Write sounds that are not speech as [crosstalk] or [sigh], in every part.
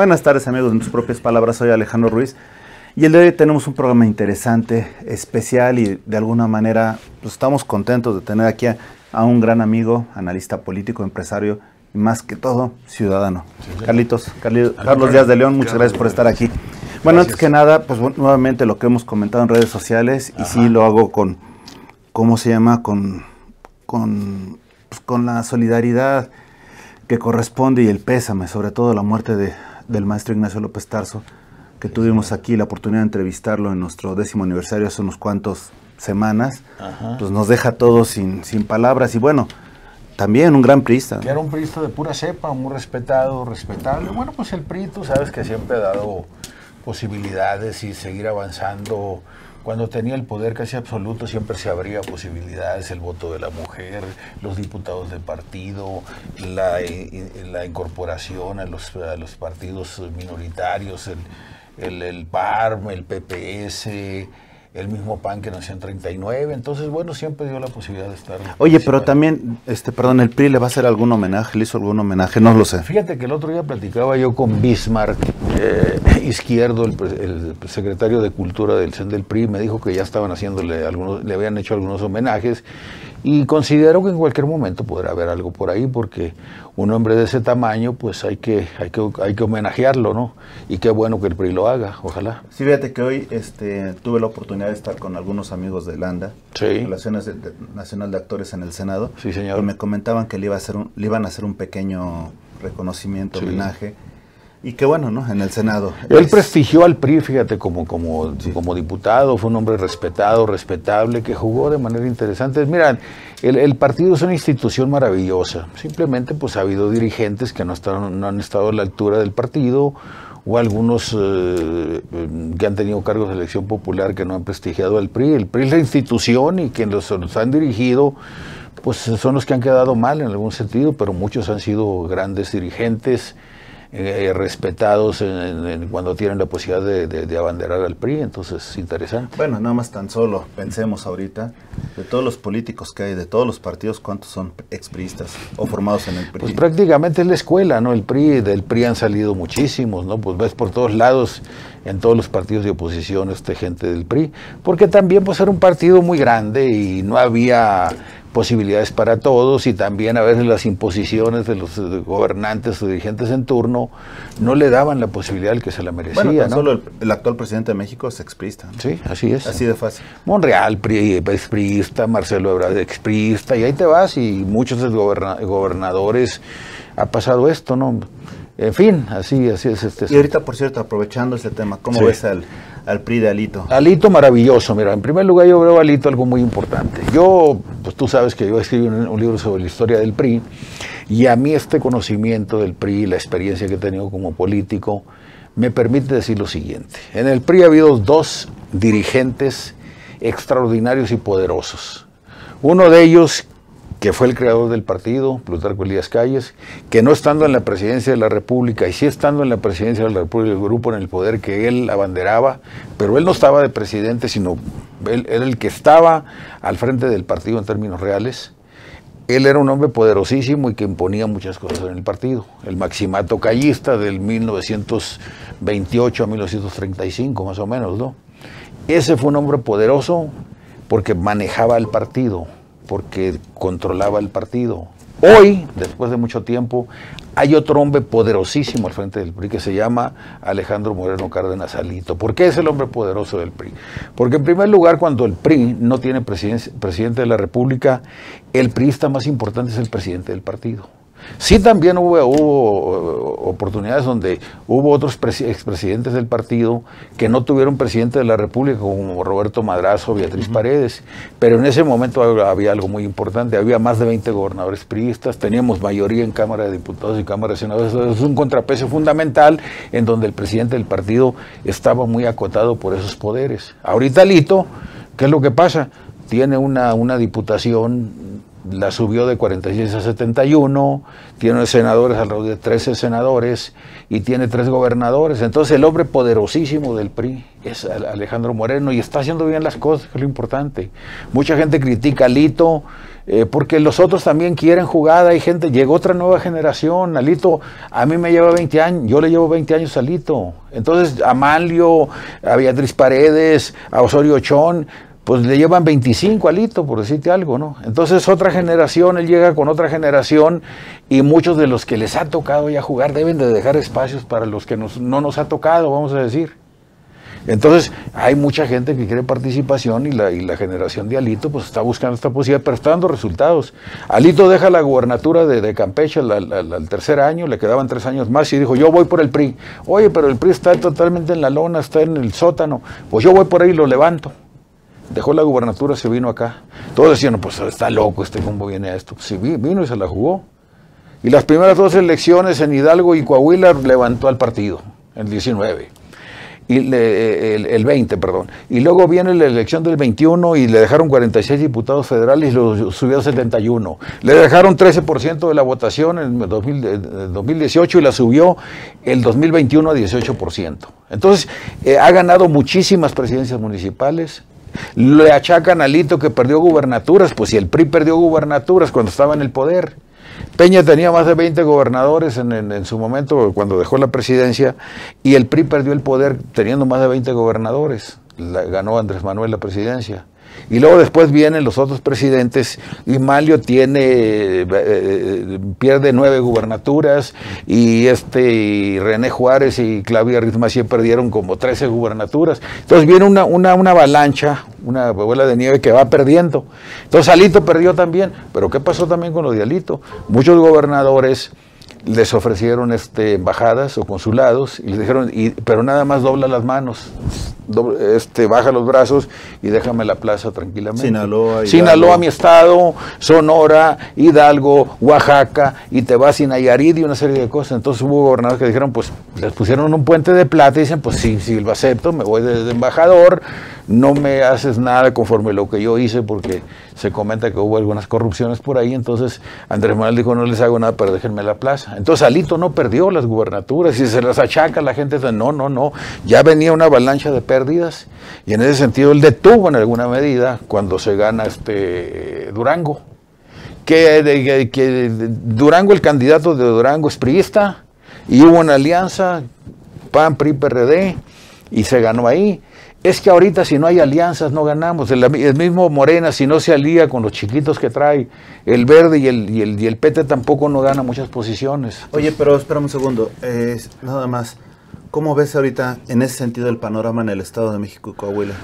Buenas tardes amigos, en tus propias palabras, soy Alejandro Ruiz y el de hoy tenemos un programa interesante, especial y de alguna manera pues, estamos contentos de tener aquí a, un gran amigo, analista político, empresario y más que todo ciudadano. Carlitos, Carlos Díaz de León, muchas gracias por estar aquí. Bueno, antes que nada, pues nuevamente lo que hemos comentado en redes sociales y sí lo hago con, ¿cómo se llama? Con, con, pues, con la solidaridad que corresponde y el pésame, sobre todo la muerte de, del maestro Ignacio López Tarso, que tuvimos aquí la oportunidad de entrevistarlo en nuestro décimo aniversario hace unos cuantos semanas, pues nos deja todos sin, sin palabras y bueno, también un gran priista. Que era un priista de pura cepa, muy respetado, respetable. Bueno, pues el PRI, tú sabes que siempre ha dado posibilidades y seguir avanzando cuando tenía el poder casi absoluto siempre se abría posibilidades, el voto de la mujer, los diputados del partido, la, la incorporación a los, a los partidos minoritarios, el, el, el PARM, el PPS, el mismo PAN que nació en 39, entonces bueno, siempre dio la posibilidad de estar. Oye, pero también, este, perdón, el PRI le va a hacer algún homenaje, le hizo algún homenaje, no lo sé. Fíjate que el otro día platicaba yo con Bismarck eh, Izquierdo, el, secretario de Cultura del CEN del PRI, me dijo que ya estaban haciéndole algunos, le habían hecho algunos homenajes y considero que en cualquier momento podrá haber algo por ahí, porque un hombre de ese tamaño, pues hay que, hay que, hay que homenajearlo, ¿no? Y qué bueno que el PRI lo haga, ojalá. Sí, fíjate que hoy este, tuve la oportunidad de estar con algunos amigos de Landa, Relaciones Nacional de Actores en el Senado. Sí, señor. Y me comentaban que le, iba a hacer le iban a hacer un pequeño reconocimiento, homenaje y qué bueno, ¿no? En el Senado. Él prestigió al PRI, fíjate, como, como, como diputado, fue un hombre respetado, respetable, que jugó de manera interesante. Mira, el, partido es una institución maravillosa. Simplemente, pues ha habido dirigentes que no, están, no han estado a la altura del partido, o algunos eh, que han tenido cargos de elección popular que no han prestigiado al PRI. El PRI es la institución y quienes los han dirigido pues son los que han quedado mal en algún sentido, pero muchos han sido grandes dirigentes eh, respetados cuando tienen la posibilidad de, abanderar al PRI, entonces es interesante. Bueno, nada más tan solo pensemos ahorita de todos los políticos que hay, de todos los partidos, ¿cuántos son expriistas o formados en el PRI? Pues prácticamente es la escuela, ¿no? El PRI, del PRI han salido muchísimos, ¿no? Pues ves por todos lados, en todos los partidos de oposición, este gente del PRI, porque también pues era un partido muy grande y no había posibilidades para todos y también a veces las imposiciones de los gobernantes o dirigentes en turno no le daban la posibilidad al que se la merecía. Bueno, solo el, actual presidente de México es exprista. Sí, así es. Así de fácil. Monreal, pri, exprista, Marcelo Ebrard, exprista, y ahí te vas, y muchos de los gobernadores ha pasado esto, ¿no? En fin, así, así es este. Y ahorita, por cierto, aprovechando este tema, ¿cómo ves al, al PRI de Alito? Alito maravilloso, mira, en primer lugar yo veo a Alito algo muy importante. Yo, pues tú sabes que yo escribí un, un libro sobre la historia del PRI y a mí este conocimiento del PRI, la experiencia que he tenido como político, me permite decir lo siguiente. En el PRI ha habido dos dirigentes extraordinarios y poderosos. Uno de ellos que fue el creador del partido, Plutarco Elías Calles, que no estando en la presidencia de la República y sí estando en la presidencia de la República, el grupo en el poder que él abanderaba, pero él no estaba de presidente, sino él era el que estaba al frente del partido en términos reales. Él era un hombre poderosísimo y que imponía muchas cosas en el partido. El maximato callista del 1928 a 1935, más o menos, ¿no? Ese fue un hombre poderoso porque manejaba el partido porque controlaba el partido. Hoy, después de mucho tiempo, hay otro hombre poderosísimo al frente del PRI que se llama Alejandro Moreno Cárdenas Alito. ¿Por qué es el hombre poderoso del PRI? Porque en primer lugar, cuando el PRI no tiene presidente de la República, el priista más importante es el presidente del partido. Sí también hubo, hubo oportunidades donde hubo otros expresidentes del partido que no tuvieron presidente de la República, como Roberto Madrazo, Beatriz Paredes, pero en ese momento había algo muy importante, había más de 20 gobernadores priistas, teníamos mayoría en Cámara de Diputados y Cámara de Senadores, es un contrapeso fundamental en donde el presidente del partido estaba muy acotado por esos poderes. Ahorita Lito, ¿qué es lo que pasa? Tiene una, una diputación la subió de 46 a 71, tiene senadores alrededor de 13 senadores y tiene tres gobernadores. Entonces el hombre poderosísimo del PRI es Alejandro Moreno y está haciendo bien las cosas, que es lo importante. Mucha gente critica a Lito, eh, porque los otros también quieren jugada, hay gente, llegó otra nueva generación, Alito, a mí me lleva 20 años, yo le llevo 20 años a Alito, entonces a Manlio, a Beatriz Paredes, a Osorio Chón, pues le llevan 25 Alito, por decirte algo, ¿no? Entonces otra generación, él llega con otra generación y muchos de los que les ha tocado ya jugar deben de dejar espacios para los que no nos ha tocado, vamos a decir. Entonces, hay mucha gente que quiere participación y la, y la generación de Alito pues está buscando esta posibilidad, pero está dando resultados. Alito deja la gubernatura de, Campeche al, tercer año, le quedaban tres años más y dijo, yo voy por el PRI. Oye, pero el PRI está totalmente en la lona, está en el sótano. Pues yo voy por ahí y lo levanto. Dejó la gubernatura, se vino acá. Todos decían, pues está loco este, ¿cómo viene a esto? Pues sí, vino y se la jugó. Y las primeras dos elecciones en Hidalgo y Coahuila levantó al partido, en 19 y el, 20, perdón. Y luego viene la elección del 21 y le dejaron 46 diputados federales y lo subió a 71. Le dejaron 13% de la votación en 2018 y la subió el 2021 a 18%. Entonces, eh, ha ganado muchísimas presidencias municipales, le achacan a Lito que perdió gubernaturas, pues si el PRI perdió gubernaturas cuando estaba en el poder. Peña tenía más de 20 gobernadores en, su momento cuando dejó la presidencia y el PRI perdió el poder teniendo más de 20 gobernadores. ganó Andrés Manuel la presidencia. Y luego después vienen los otros presidentes y Malio tiene, eh, eh, pierde nueve gubernaturas y este René Juárez y Claudia Rizmacié perdieron como 13 gubernaturas. Entonces viene una, una, una avalancha, una bola de nieve que va perdiendo. Entonces Alito perdió también, pero ¿qué pasó también con lo de Alito? Muchos gobernadores les ofrecieron este, embajadas o consulados y les dijeron, y, pero nada más dobla las manos, este, baja los brazos y déjame la plaza tranquilamente. Sinaloa, Sinaloa, mi estado, Sonora, Hidalgo, Oaxaca, y te vas a Nayarit y una serie de cosas. Entonces hubo gobernadores que dijeron, pues les pusieron un puente de plata y dicen, pues sí, sí, lo acepto, me voy de embajador, no me haces nada conforme lo que yo hice porque se comenta que hubo algunas corrupciones por ahí, entonces Andrés Manuel dijo no les hago nada, pero déjenme la plaza. Entonces Alito no perdió las gubernaturas y se las achaca la gente, no, no, no, ya venía una avalancha de pérdidas y en ese sentido él detuvo en alguna medida cuando se gana este Durango. Que, que Durango, el candidato de Durango es priista y hubo una alianza PAN, PRI, PRD y se ganó ahí es que ahorita si no hay alianzas no ganamos. El, mismo Morena, si no se alía con los chiquitos que trae, el verde y el, y el, y el PT tampoco no gana muchas posiciones. Oye, pero espérame un segundo, nada más. ¿Cómo ves ahorita en ese sentido el panorama en el Estado de México y Coahuila?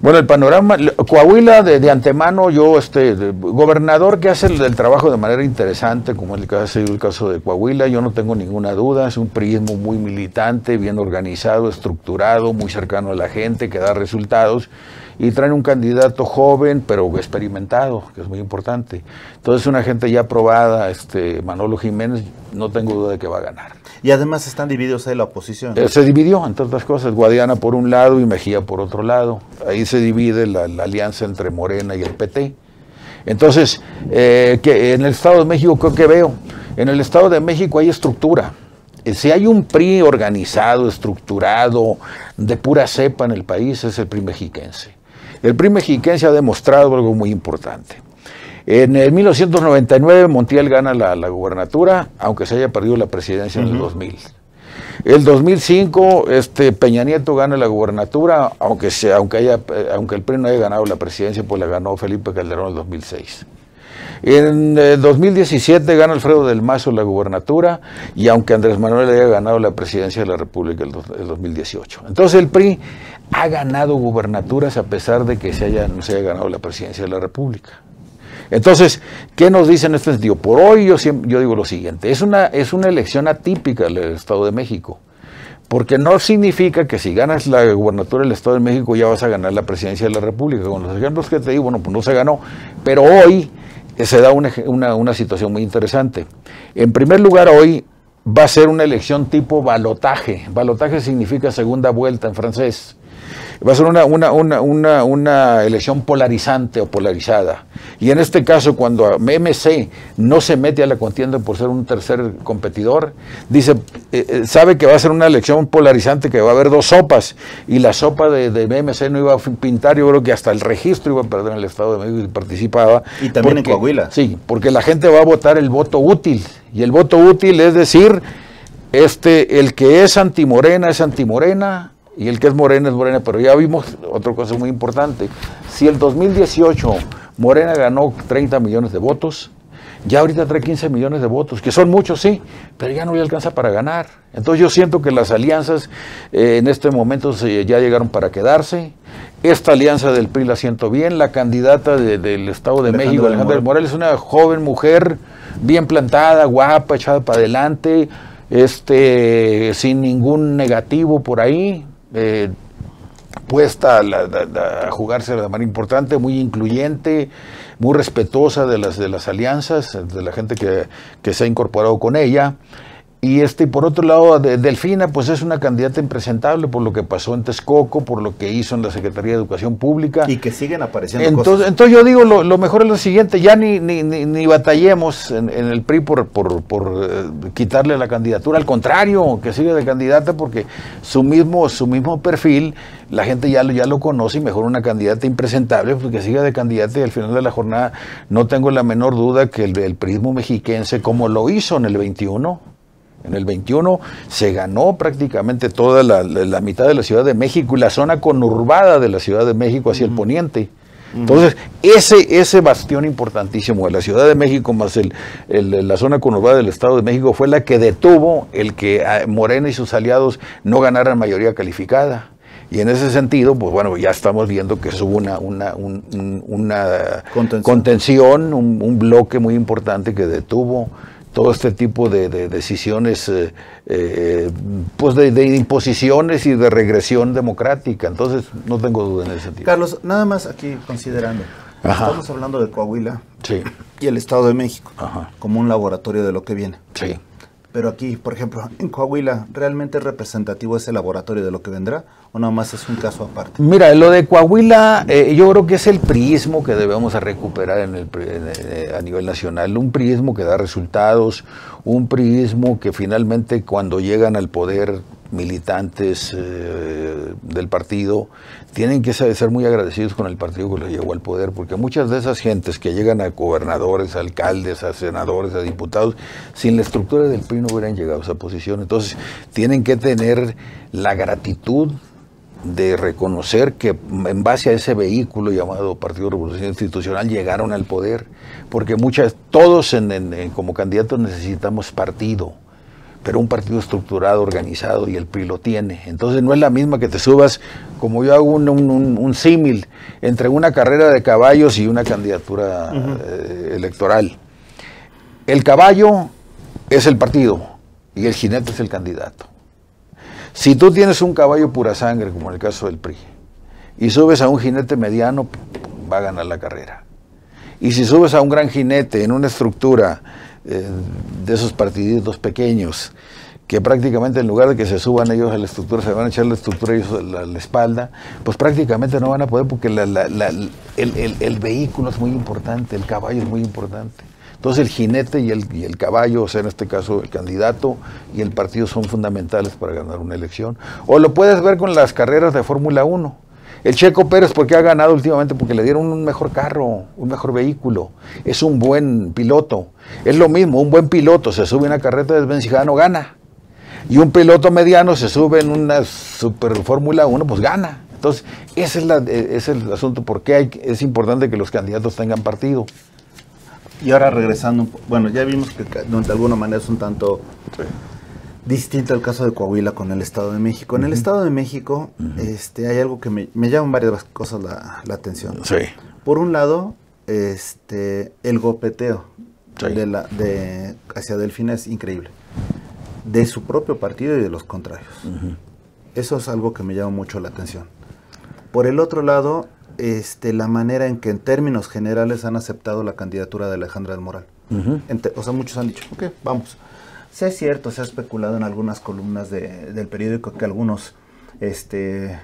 Bueno, el panorama, Coahuila de, antemano, yo, este, gobernador que hace el, trabajo de manera interesante, como el caso, el caso de Coahuila, yo no tengo ninguna duda, es un prismo muy militante, bien organizado, estructurado, muy cercano a la gente, que da resultados, y traen un candidato joven, pero experimentado, que es muy importante. Entonces, una gente ya probada, este, Manolo Jiménez, no tengo duda de que va a ganar. Y además están divididos ahí la oposición. Eh, se dividió, entre otras cosas, Guadiana por un lado y Mejía por otro lado. Ahí se divide la, alianza entre Morena y el PT. Entonces, eh, que en el Estado de México, ¿qué, veo? En el Estado de México hay estructura. Eh, si hay un PRI organizado, estructurado, de pura cepa en el país, es el PRI mexiquense. El PRI mexiquense ha demostrado algo muy importante. En el 1999 Montiel gana la, la gubernatura, aunque se haya perdido la presidencia en el 2000. El 2005 este, Peña Nieto gana la gubernatura, aunque, sea, aunque, haya, aunque el PRI no haya ganado la presidencia, pues la ganó Felipe Calderón en el 2006. En el 2017 gana Alfredo del Mazo la gubernatura y aunque Andrés Manuel haya ganado la presidencia de la República el 2018. Entonces el PRI ha ganado gubernaturas a pesar de que se haya, no se haya ganado la presidencia de la República. Entonces, ¿qué nos dicen en este sentido? Por hoy yo, yo digo lo siguiente, es una, es una elección atípica el Estado de México, porque no significa que si ganas la gubernatura del Estado de México ya vas a ganar la presidencia de la República. Con los ejemplos que te digo, bueno, pues no se ganó, pero hoy se da una, una, una situación muy interesante. En primer lugar, hoy va a ser una elección tipo balotaje. Balotaje significa segunda vuelta en francés. Va a ser una, una, una, una, una elección polarizante o polarizada. Y en este caso, cuando MC no se mete a la contienda por ser un tercer competidor, dice, eh, eh, sabe que va a ser una elección polarizante, que va a haber dos sopas, y la sopa de, de MC no iba a pintar, yo creo que hasta el registro iba a perder en el Estado de México y participaba. Y también en Coahuila. Sí, porque la gente va a votar el voto útil, y el voto útil es decir, este, el que es antimorena es antimorena y el que es morena es morena, pero ya vimos otra cosa muy importante. Si el 2018 Morena ganó 30 millones de votos, ya ahorita trae 15 millones de votos, que son muchos, sí, pero ya no le alcanza para ganar. Entonces yo siento que las alianzas eh, en este momento ya llegaron para quedarse. Esta alianza del PRI la siento bien. La candidata del Estado de México, Alejandra Morales, es una joven mujer bien plantada, guapa, echada para adelante este, sin ningún negativo por ahí, eh, puesta a, jugarse de manera importante, muy incluyente, muy respetuosa de las, de las alianzas, de la gente que, que se ha incorporado con ella. Y este, por otro lado, Delfina, pues es una candidata impresentable por lo que pasó en Texcoco, por lo que hizo en la Secretaría de Educación Pública. Y que siguen apareciendo entonces, cosas. Entonces yo digo, lo, mejor es lo siguiente, ya ni, ni, ni, batallemos en, el PRI por, por, por eh, quitarle la candidatura, al contrario, que siga de candidata porque su mismo, su mismo perfil, la gente ya lo, ya lo conoce y mejor una candidata impresentable, porque siga de candidata y al final de la jornada no tengo la menor duda que el, el prismo mexiquense, como lo hizo en el 21, en el 21 se ganó prácticamente toda la, mitad de la Ciudad de México y la zona conurbada de la Ciudad de México hacia el poniente. Entonces, ese, ese bastión importantísimo de la Ciudad de México más el, la zona conurbada del Estado de México fue la que detuvo el que ah, Morena y sus aliados no ganaran mayoría calificada. Y en ese sentido, pues bueno, ya estamos viendo que hubo una, una, una contención, un, bloque muy importante que detuvo todo este tipo de, decisiones, eh, eh, pues de, imposiciones y de regresión democrática. Entonces, no tengo duda en ese sentido. Carlos, nada más aquí considerando, estamos hablando de Coahuila y el Estado de México como un laboratorio de lo que viene. Sí. Pero aquí, por ejemplo, en Coahuila, ¿realmente es representativo ese laboratorio de lo que vendrá o nada más es un caso aparte? Mira, lo de Coahuila eh, yo creo que es el prismo que debemos recuperar en el, eh, a nivel nacional, un prismo que da resultados, un prismo que finalmente cuando llegan al poder militantes eh, del partido tienen que ser muy agradecidos con el partido que los llevó al poder, porque muchas de esas gentes que llegan a gobernadores, a alcaldes, a senadores, a diputados, sin la estructura del PRI no hubieran llegado a esa posición. Entonces, tienen que tener la gratitud de reconocer que en base a ese vehículo llamado Partido Revolución Institucional llegaron al poder, porque muchas, todos como candidatos necesitamos partido pero un partido estructurado, organizado, y el PRI lo tiene. Entonces no es la misma que te subas, como yo hago un, símil, entre una carrera de caballos y una candidatura eh, electoral. El caballo es el partido y el jinete es el candidato. Si tú tienes un caballo pura sangre, como en el caso del PRI, y subes a un jinete mediano, va a ganar la carrera. Y si subes a un gran jinete en una estructura eh, de esos partiditos pequeños, que prácticamente en lugar de que se suban ellos a la estructura, se van a echar la estructura ellos a la, espalda, pues prácticamente no van a poder porque el, vehículo es muy importante, el caballo es muy importante. Entonces el jinete y el, y el, caballo, o sea, en este caso el candidato y el partido son fundamentales para ganar una elección. O lo puedes ver con las carreras de Fórmula 1. El Checo Pérez, ¿por qué ha ganado últimamente? Porque le dieron un mejor carro, un mejor vehículo. Es un buen piloto. Es lo mismo, un buen piloto se sube en una carreta desvencijada, gana. Y un piloto mediano se sube en una Super Fórmula 1, pues gana. Entonces, ese es, la, es el asunto. ¿Por qué hay, es importante que los candidatos tengan partido? Y ahora regresando, bueno, ya vimos que de alguna manera es un tanto distinto el caso de Coahuila con el Estado de México. En el Estado de México este, hay algo que me, me llaman varias cosas la, atención. Sí. Por un lado, este, el gopeteo de la, de, hacia Delfina es increíble. De su propio partido y de los contrarios. Eso es algo que me llama mucho la atención. Por el otro lado, este, la manera en que en términos generales han aceptado la candidatura de Alejandra del Moral. o sea, muchos han dicho, ok, vamos Sí es cierto, se ha especulado en algunas columnas de, del periódico que algunos este,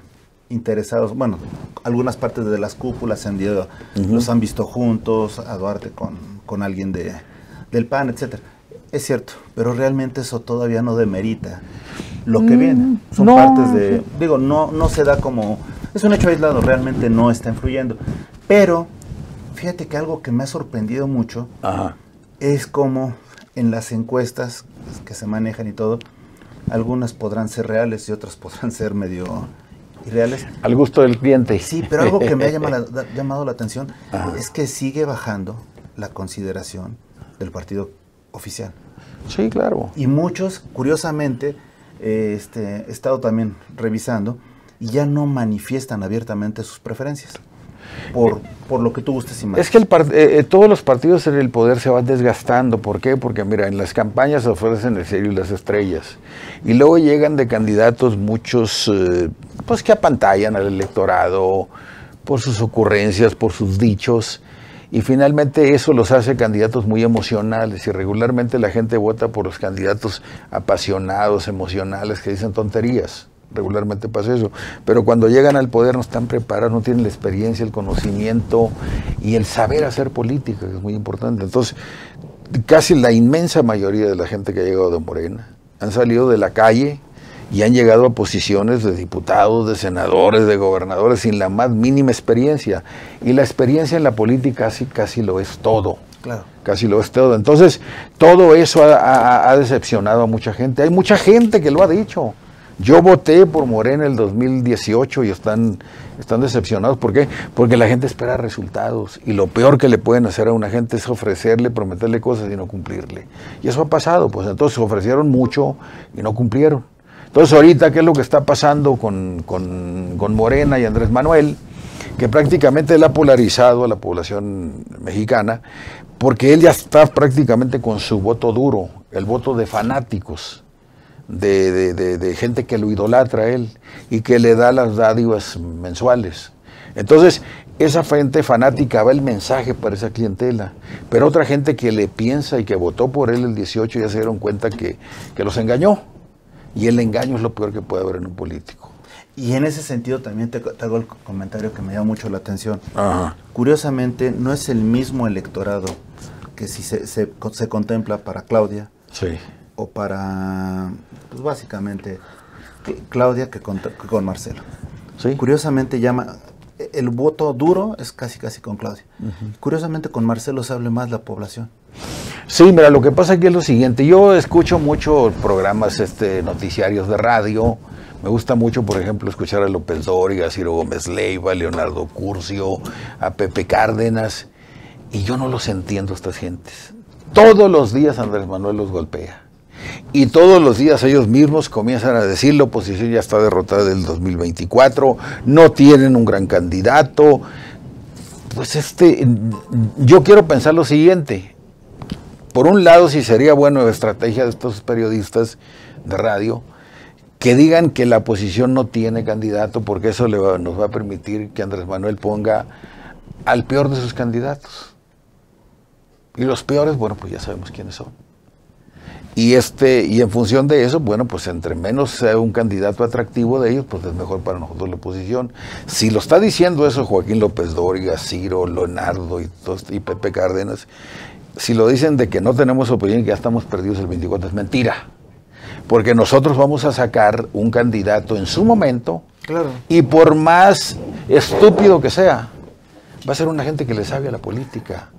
interesados, bueno, algunas partes de las cúpulas han ido, los han visto juntos, a Duarte con, con alguien de, del PAN, etcétera. Es cierto, pero realmente eso todavía no demerita lo que viene. Mm, Son partes de, digo, no, no se da como, es un hecho aislado, realmente no está influyendo. Pero fíjate que algo que me ha sorprendido mucho es como en las encuestas que se manejan y todo, algunas podrán ser reales y otras [laughs] podrán ser medio irreales. Al gusto del cliente. Sí, pero algo que me ha [laughs] llamado la, atención es que sigue bajando la consideración del partido oficial. Sí, claro. Y muchos, curiosamente, eh, este, he estado también revisando, y ya no manifiestan abiertamente sus preferencias. Por, por, lo que tú gustes y. Es que el eh, eh, todos los partidos en el poder se van desgastando. ¿Por qué? Porque mira, en las campañas se ofrecen el serio y las estrellas. Y luego llegan de candidatos muchos, pues que apantallan al electorado por sus ocurrencias, por sus dichos. Y finalmente eso los hace candidatos muy emocionales y regularmente la gente vota por los candidatos apasionados, emocionales, que dicen tonterías. Regularmente pasa eso. Pero cuando llegan al poder no están preparados, no tienen la experiencia, el conocimiento y el saber hacer política, que es muy importante. Entonces, casi la inmensa mayoría de la gente que ha llegado de Morena han salido de la calle y han llegado a posiciones de diputados, de senadores, de gobernadores sin la más mínima experiencia. Y la experiencia en la política casi, casi lo es todo. Claro. Casi lo es todo. Entonces, todo eso ha, decepcionado a mucha gente. Hay mucha gente que lo ha dicho. Yo voté por Morena en el 2018 y están, están decepcionados. ¿Por qué? Porque la gente espera resultados. Y lo peor que le pueden hacer a una gente es ofrecerle, prometerle cosas y no cumplirle. Y eso ha pasado. Pues entonces ofrecieron mucho y no cumplieron. Entonces ahorita, ¿qué es lo que está pasando con, Morena y Andrés Manuel? Que prácticamente él ha polarizado a la población mexicana, porque él ya está prácticamente con su voto duro, el voto de fanáticos, de, gente que lo idolatra a él y que le da las dádivas mensuales. Entonces, esa gente fanática va el mensaje para esa clientela, pero otra gente que le piensa y que votó por él el 18 ya se dieron cuenta que, que los engañó y el engaño es lo peor que puede haber en un político. Y en ese sentido también te, hago el comentario que me llama mucho la atención. Curiosamente, no es el mismo electorado que si se, se, contempla para Claudia sí. O para, pues básicamente, Claudia que con, Marcelo. ¿Sí? Curiosamente llama, el voto duro es casi casi con Claudia. Curiosamente con Marcelo se habla más la población. Sí, mira, lo que pasa aquí es lo siguiente. Yo escucho mucho programas este, noticiarios de radio. Me gusta mucho, por ejemplo, escuchar a López Dóriga, a Ciro Gómez Leiva, a Leonardo Curcio, a Pepe Cárdenas. Y yo no los entiendo estas gentes. Todos los días Andrés Manuel los golpea. Y todos los días ellos mismos comienzan a decir la oposición ya está derrotada del 2024, no tienen un gran candidato. Pues este, yo quiero pensar lo siguiente, por un lado, sí sería bueno la estrategia de estos periodistas de radio que digan que la oposición no tiene candidato porque eso le nos va a permitir que Andrés Manuel ponga al peor de sus candidatos. Y los peores, bueno, pues ya sabemos quiénes son. Y este y en función de eso, bueno, pues entre menos sea un candidato atractivo de ellos, pues es mejor para nosotros la oposición. Si lo está diciendo eso Joaquín López Dóriga, Ciro, Leonardo y, y Pepe Cárdenas, si lo dicen de que no tenemos opinión y que ya estamos perdidos el 24, es mentira. Porque nosotros vamos a sacar un candidato en su momento claro. y por más estúpido que sea, va a ser una gente que le sabe a la política.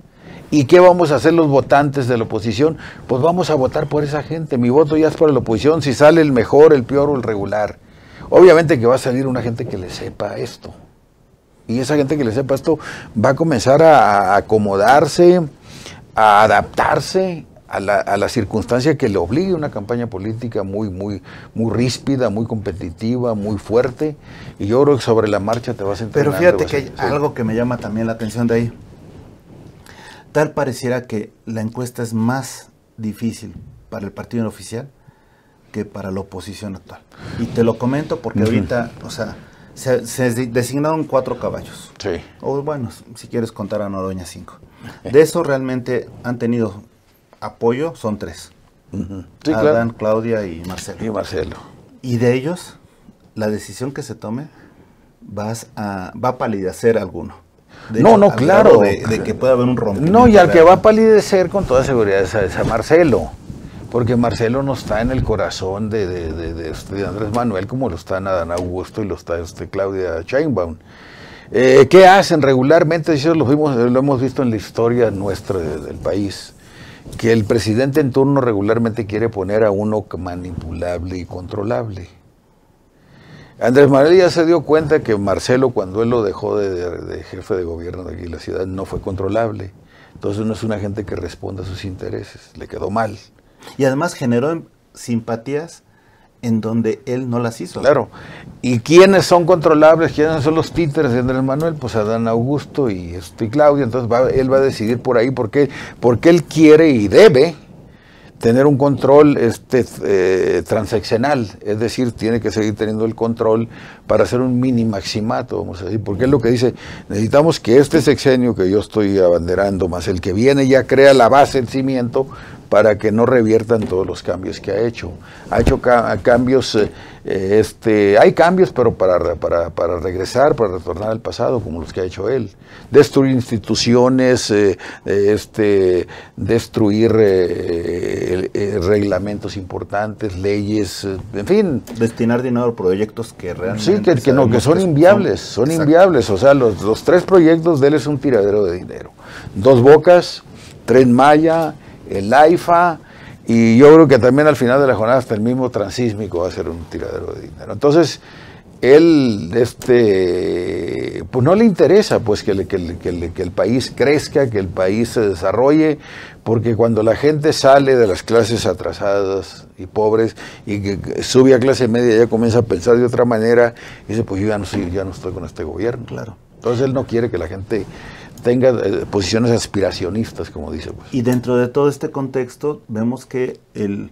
¿Y qué vamos a hacer los votantes de la oposición? Pues vamos a votar por esa gente. Mi voto ya es por la oposición, si sale el mejor, el peor o el regular. Obviamente que va a salir una gente que le sepa esto. Y esa gente que le sepa esto va a comenzar a acomodarse, a adaptarse a la, a la, circunstancia que le obligue una campaña política muy, muy, muy ríspida, muy competitiva, muy fuerte. Y yo creo que sobre la marcha te vas a Pero fíjate que hay algo que me llama también la atención de ahí. Tal pareciera que la encuesta es más difícil para el partido oficial que para la oposición actual. Y te lo comento porque ahorita, o sea, se, se, designaron cuatro caballos. Sí. O bueno, si quieres contar a Noroña cinco. De eso realmente han tenido apoyo, son tres. Adán, Claudia y Marcelo. Y Marcelo. Y de ellos, la decisión que se tome vas a, va a palidecer alguno. De No, no, claro. De, de que pueda haber un rompimiento. No, y al que va a palidecer con toda seguridad es a, es a Marcelo, porque Marcelo no está en el corazón de, de- este Andrés Manuel como lo está Adán Augusto y lo está este Claudia Sheinbaum. Eh, ¿Qué hacen regularmente? Eso lo, vimos- lo hemos visto en la historia nuestra de- del país, que el presidente en turno regularmente quiere poner a uno manipulable y controlable. Andrés Manuel ya se dio cuenta que Marcelo, cuando él lo dejó de, de- de jefe de gobierno de aquí en la ciudad, no fue controlable. Entonces no es una gente que responda a sus intereses. Le quedó mal. Y además generó em- simpatías en donde él no las hizo. Claro. ¿Y quiénes son controlables? ¿Quiénes son los títeres de Andrés Manuel? Pues Adán Augusto y, este, y Claudia. Entonces va- él va a decidir por ahí porque, porque él quiere y debe tener un control este, eh, transaccional, es decir, tiene que seguir teniendo el control para hacer un mini maximato, vamos a decir, porque es lo que dice, necesitamos que este sexenio que yo estoy abanderando, más el que viene, ya crea la base, el cimiento, para que no reviertan todos los cambios que ha hecho. Ha hecho ca- cambios, eh, eh, este, hay cambios, pero para, para, para regresar, para retornar al pasado, como los que ha hecho él. Destruir instituciones, eh, este, destruir eh, reglamentos importantes, leyes, en fin, Destinar dinero a proyectos que realmente. Sí, que, que no, que son inviables, son Exacto. inviables. O sea, los, los tres proyectos de él es un tiradero de dinero. Dos Bocas, Tren Maya, el AIFA, y yo creo que también al final de la jornada hasta el mismo transísmico va a ser un tiradero de dinero. Entonces, él, este, pues no le interesa pues que, le- que le- que le- que el país crezca, que el país se desarrolle, porque cuando la gente sale de las clases atrasadas y pobres y que que sube a clase media ya comienza a pensar de otra manera y dice pues yo ya no soy, ya no estoy con este gobierno. Claro. Entonces él no quiere que la gente tenga eh, posiciones aspiracionistas, como dice pues. Y dentro de todo este contexto, vemos que el,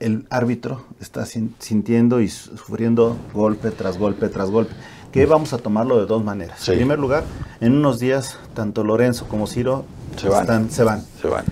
el árbitro está sin- sintiendo y su- sufriendo golpe tras golpe tras golpe. Que vamos a tomarlo de dos maneras. Sí. En primer lugar, en unos días, tanto Lorenzo como Ciro Se van. están- se van. Se van.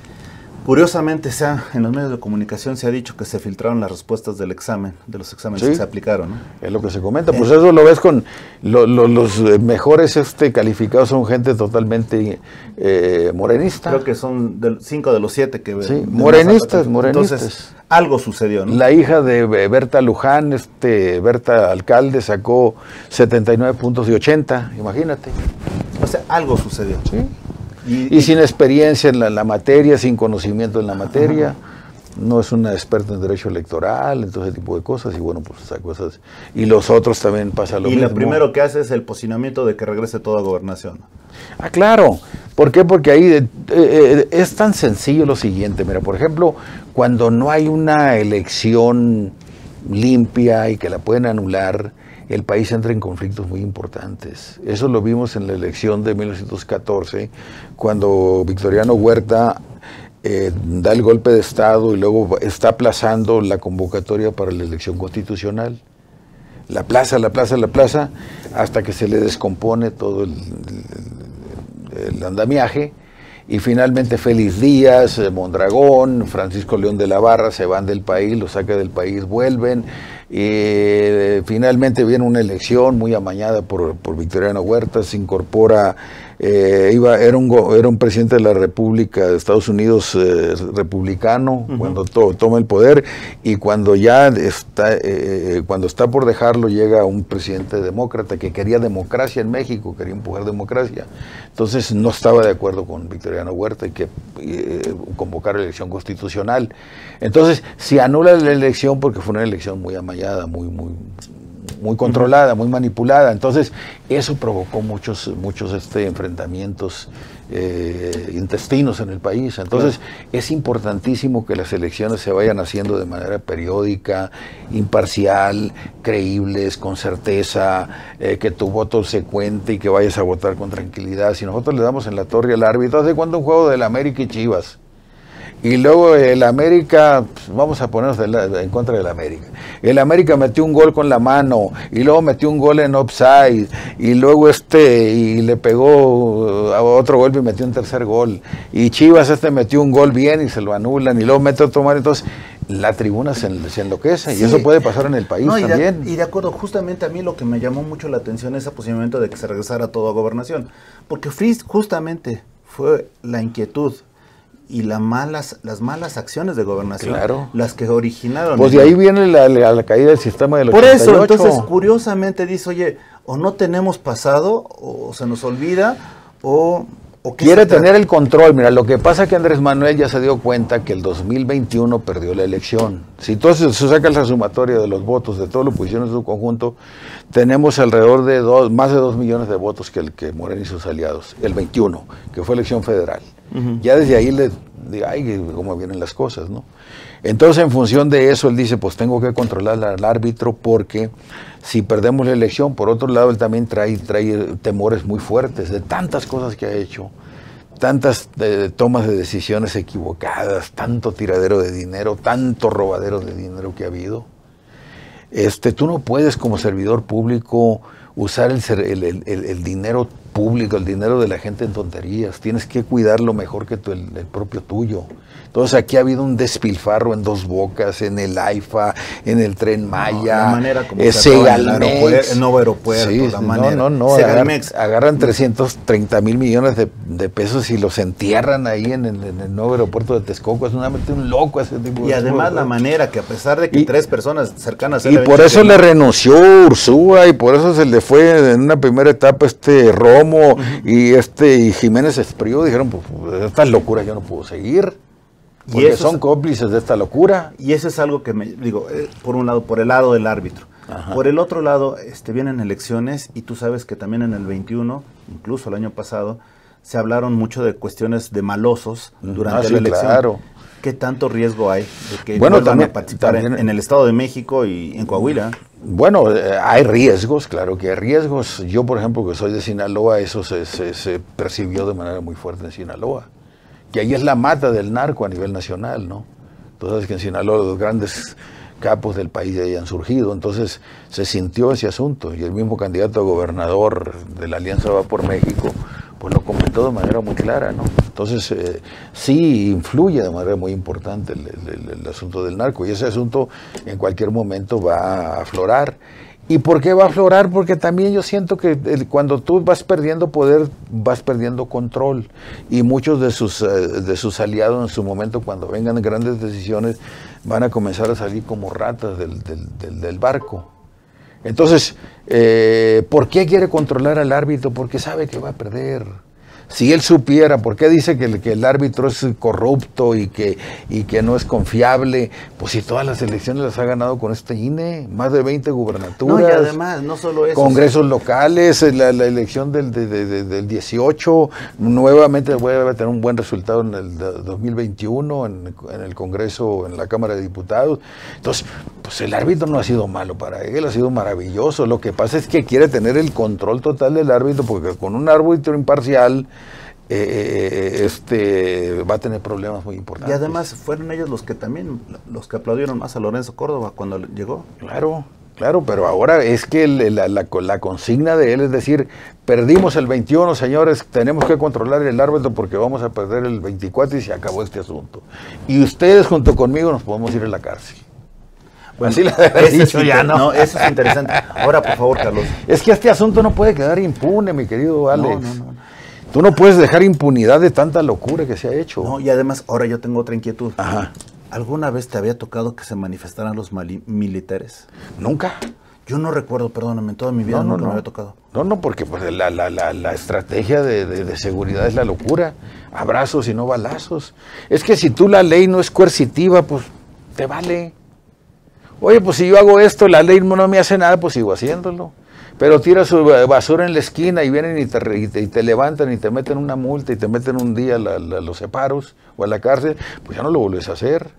Curiosamente, se ha- en los medios de comunicación se ha dicho que se filtraron las respuestas del examen, de los exámenes Sí. que se aplicaron. ¿no? Es lo que se comenta. Pues eso lo ves con lo- lo- los eh, mejores este, calificados son gente totalmente eh, morenista. Creo que son cinco de los siete que... Sí, morenistas, morenistas. Entonces, algo sucedió, ¿no? La hija de eh, Berta Luján, este, Berta Alcalde, sacó 79 puntos de 80, imagínate. O sea, algo sucedió. Y, Y sin experiencia en la, la materia, sin conocimiento en la materia, no es una experta en derecho electoral, en todo ese tipo de cosas, y bueno, pues esas cosas. Y los otros también pasa lo y mismo. lo primero que hace es el posicionamiento de que regrese toda gobernación. Ah, claro. ¿Por qué? Porque ahí eh, eh, es tan sencillo lo siguiente. Mira, por ejemplo, cuando no hay una elección limpia y que la pueden anular, el país entra en conflictos muy importantes. Eso lo vimos en la elección de 1914, cuando Victoriano Huerta eh, da el golpe de Estado y luego está aplazando la convocatoria para la elección constitucional la plaza, la plaza, la plaza, hasta que se le descompone todo el, andamiaje. Y finalmente Félix Díaz, eh, Mondragón, Francisco León de la Barra se van del país, lo saca del país, vuelven. Y eh, finalmente viene una elección muy amañada por, por Victoriano Huerta, se incorpora, eh, iba, era, un, go- era un presidente de la República de Estados Unidos eh, republicano cuando to- toma el poder y cuando ya está, eh, eh, cuando está por dejarlo llega un presidente demócrata que quería democracia en México, quería empujar democracia. Entonces no estaba de acuerdo con Victoriano Huerta y que eh, convocar elección constitucional. Entonces se anula la elección porque fue una elección muy amallada, muy, muy, muy controlada, muy manipulada. Entonces, eso provocó muchos, muchos este, enfrentamientos eh, intestinos en el país. Entonces, es importantísimo que las elecciones se vayan haciendo de manera periódica, imparcial, creíbles, con certeza, eh, que tu voto se cuente y que vayas a votar con tranquilidad. Si nosotros le damos en la torre al árbitro, ¿hace cuánto un juego del América y Chivas? Y luego el América, pues, vamos a ponernos la- en contra del América. El América metió un gol con la mano y luego metió un gol en offside y luego este y le pegó uh, a otro golpe y metió un tercer gol. Y Chivas este metió un gol bien y se lo anulan y luego mete otro mal. Entonces la tribuna se, enloquece y eso puede pasar en el país también. y de acuerdo, justamente a mí lo que me llamó mucho la atención es ese posicionamiento de que se regresara todo a gobernación, porque justamente fue la inquietud y la malas, las malas acciones de gobernación las que originaron. Pues de ahí viene la, caída del sistema de los Por eso, entonces, curiosamente dice, oye, o no tenemos pasado, o se nos olvida, o Quiere tener el control. Mira, lo que pasa es que Andrés Manuel ya se dio cuenta que el 2021 perdió la elección. Si entonces se saca la sumatoria de los votos de toda la oposición en su conjunto, tenemos alrededor de dos, más de dos millones de votos que el que Moreno y sus aliados, el 21, que fue elección federal. Ya desde ahí le digo, ay, cómo vienen las cosas, ¿no? Entonces, en función de eso, él dice, pues tengo que controlar al árbitro porque si perdemos la elección, por otro lado, él también trae, trae temores muy fuertes de tantas cosas que ha hecho, tantas eh, tomas de decisiones equivocadas, tanto tiradero de dinero, tanto robadero de dinero que ha habido. Este, tú no puedes como servidor público usar el, el, dinero público, el dinero de la gente en tonterías. Tienes que cuidarlo mejor que el, propio tuyo. Entonces aquí ha habido un despilfarro en dos bocas, en el AIFA, en el tren Maya, la manera como se el, nuevo aeropuerto, la manera. No, no, no, agarran 330 mil millones de, pesos y los entierran ahí en el, nuevo aeropuerto de Texcoco. Es una un loco ese tipo Y además la manera que a pesar de que tres personas cercanas a Y por eso le renunció Ursúa y por eso se le fue en una primera etapa este Romo y este y Jiménez Espriu, dijeron, pues, pues estas locuras yo no puedo seguir. Porque y son cómplices de esta locura. Y eso es algo que me digo, eh, por un lado, por el lado del árbitro. Por el otro lado, este, vienen elecciones y tú sabes que también en el 21, incluso el año pasado, se hablaron mucho de cuestiones de malosos durante ah, la elección. Claro. ¿Qué tanto riesgo hay de que bueno, también, a participar en, el Estado de México y en Coahuila? Bueno, eh, hay riesgos, claro que hay riesgos. Yo, por ejemplo, que soy de Sinaloa, eso se, se percibió de manera muy fuerte en Sinaloa que ahí es la mata del narco a nivel nacional, ¿no? Entonces que en Sinaloa los grandes capos del país de ahí han surgido, entonces se sintió ese asunto y el mismo candidato a gobernador de la Alianza Va por México, pues lo comentó de manera muy clara, ¿no? Entonces eh, sí influye de manera muy importante el asunto del narco y ese asunto en cualquier momento va a aflorar ¿Y por qué va a aflorar? Porque también yo siento que cuando tú vas perdiendo poder, vas perdiendo control. Y muchos de sus, eh, de sus aliados en su momento, cuando vengan grandes decisiones, van a comenzar a salir como ratas del, del, barco. Entonces, eh, ¿por qué quiere controlar al árbitro? Porque sabe que va a perder. Si él supiera, ¿por qué dice que el, que el árbitro es corrupto y que, y que no es confiable? Pues si todas las elecciones las ha ganado con este INE, más de 20 gubernaturas. No, y además, no solo eso. Congresos locales, la, elección del, del 18, nuevamente voy a tener un buen resultado en el 2021, en, en el Congreso, en la Cámara de Diputados. Entonces, pues el árbitro no ha sido malo para él, ha sido maravilloso. Lo que pasa es que quiere tener el control total del árbitro, porque con un árbitro imparcial, eh, este va a tener problemas muy importantes. Y además fueron ellos los que también, los que aplaudieron más a Lorenzo Córdoba cuando llegó. Claro, claro, pero ahora es que la, la, consigna de él es decir, perdimos el 21, señores, tenemos que controlar el árbitro porque vamos a perder el 24 y se acabó este asunto. Y ustedes junto conmigo nos podemos ir a la cárcel. Bueno, Así eso, ya no. Eso es interesante. Ahora, por favor, Carlos. Es que este asunto no puede quedar impune, mi querido Alex. No, no, no. Tú no puedes dejar impunidad de tanta locura que se ha hecho. No, y además, ahora yo tengo otra inquietud. Ajá. ¿Alguna vez te había tocado que se manifestaran los militares? Nunca. Yo no recuerdo, perdóname, en toda mi vida no, no, me había tocado. No, no, porque pues, la, la, la, la estrategia de, de, seguridad es la locura. Abrazos y no balazos. Es que si tú la ley no es coercitiva, pues te vale. Oye, pues si yo hago esto, la ley no me hace nada, pues sigo haciéndolo. Pero tira su basura en la esquina y vienen y te, y te, levantan y te meten una multa y te meten un día a los separos o a la cárcel, pues ya no lo vuelves a hacer.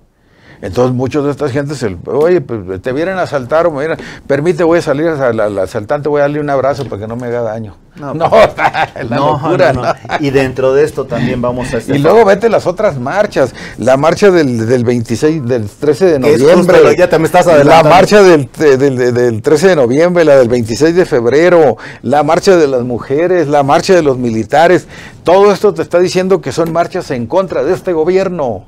Entonces muchos de estas gentes, oye, pues te vienen a asaltar o me vienen, permite, voy a salir al, asaltante, voy a darle un abrazo para que no me haga daño. No, [laughs] no, [laughs] la locura, no, Y dentro de esto también vamos a estar... Y luego vete las otras marchas, la marcha del, del 26, del 13 de noviembre. ya te me estás La marcha del, del, del 13 de noviembre, la del 26 de febrero, la marcha de las mujeres, la marcha de los militares. Todo esto te está diciendo que son marchas en contra de este gobierno.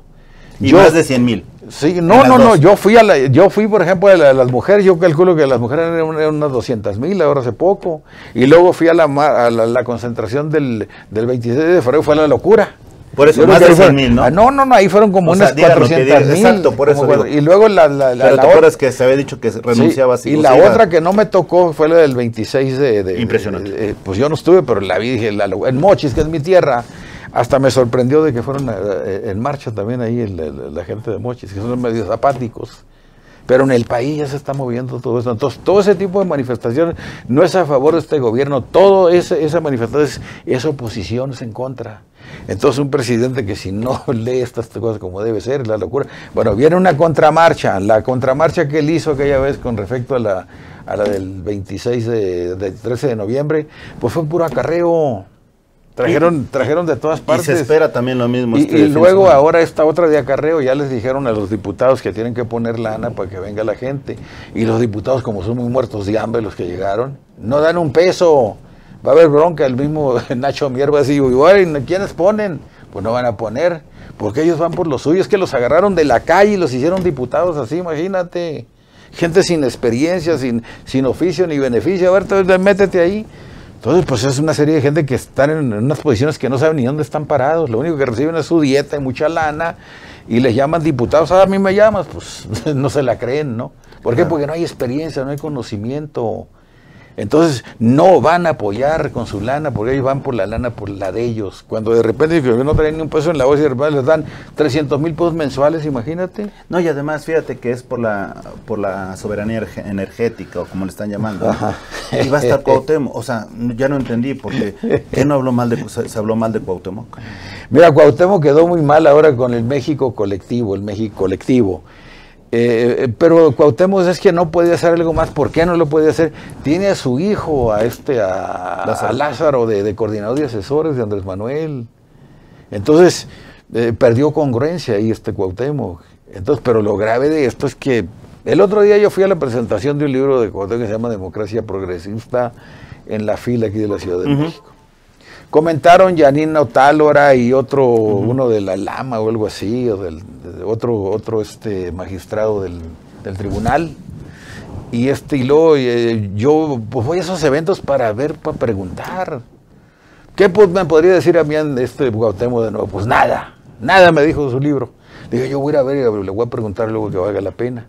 Y más de 100 mil. Sí, no, no, no, yo fui a la, yo fui, por ejemplo, a, las mujeres, yo calculo que las mujeres eran, unas 200 mil ahora hace poco, y luego fui a la, a la, concentración del, del 26 de febrero, fue la locura. Por eso, más de 100 mil, ¿no? Ah, no, no, no, ahí fueron como unas 400 mil. Exacto, por eso. y luego la, la, Pero te acuerdas que se había dicho que renunciaba así. Y la otra que no me tocó fue la del 26 de. Impresionante. pues yo no estuve, pero la vi, dije, en Mochis, que es mi tierra. Hasta me sorprendió de que fueron eh, eh, en marcha también ahí la gente de Mochis, que son medios apáticos. Pero en el país ya se está moviendo todo eso. Entonces, todo ese tipo de manifestaciones no es a favor de este gobierno, todo esa manifestación es, oposición, es en contra. Entonces un presidente que si no [laughs] lee estas cosas como debe ser, la locura. Bueno, viene una contramarcha, la contramarcha que él hizo aquella vez con respecto a la, del 26 de, del 13 de noviembre, pues fue puro acarreo. Trajeron, trajeron de todas partes. Y se espera también lo mismo. Y, este luego ahora esta otra de acarreo, ya les dijeron a los diputados que tienen que poner lana para que venga la gente. Y los diputados, como son muy muertos de hambre los que llegaron, no dan un peso va a haber bronca, el mismo [laughs] Nacho Mierva así, igual, ¿quiénes ponen? Pues no van a poner, porque ellos van por los suyos, que los agarraron de la calle y los hicieron diputados así, imagínate. Gente sin experiencia, sin, sin oficio ni beneficio, a ver, métete ahí. Entonces, pues es una serie de gente que están en, unas posiciones que no saben ni dónde están parados. Lo único que reciben es su dieta y mucha lana y les llaman diputados. Ah, a mí me llamas, pues [laughs] no se la creen, ¿no? ¿Por qué? Porque no hay experiencia, no hay conocimiento. Entonces no van a apoyar con su lana porque ellos van por la lana por la de ellos. Cuando de repente no traen ni un peso en la bolsa y les dan 300 mil pesos mensuales, imagínate. No, y además fíjate que es por la por la soberanía energética o como le están llamando. Y va a estar [laughs] Cuauhtémoc. O sea, ya no entendí porque ¿qué no habló mal de, se habló mal de Cuauhtémoc? Mira, Cuauhtémoc quedó muy mal ahora con el México colectivo, el México colectivo. Eh, pero Cuauhtémoc es que no puede hacer algo más. ¿Por qué no lo puede hacer? Tiene a su hijo, a este, a Lázaro, de, coordinador de asesores de Andrés Manuel. Entonces, eh, perdió congruencia ahí este Cuauhtémoc. Entonces, pero lo grave de esto es que el otro día yo fui a la presentación de un libro de Cuauhtémoc que se llama Democracia Progresista en la fila aquí de la Ciudad de México. Comentaron Janino Tálora y otro, uno de la Lama o algo así, o del, otro, otro este magistrado del, tribunal. Y este, y luego eh, yo pues voy a esos eventos para ver, para preguntar. ¿Qué pues, me podría decir a mí este Guatemala de nuevo? Pues nada, nada me dijo su libro. Dije, yo voy a ir a ver y le voy a preguntar luego que valga la pena.